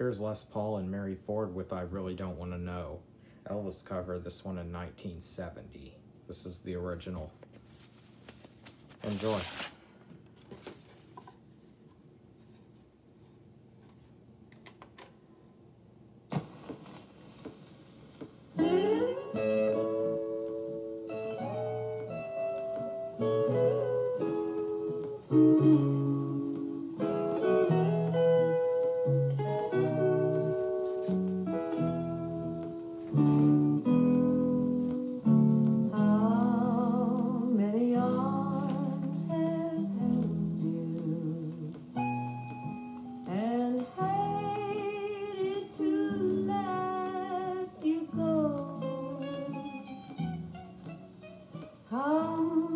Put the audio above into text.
Here's Les Paul and Mary Ford with I Really Don't Want to Know. Elvis cover this one in 1970. This is the original. Enjoy. How How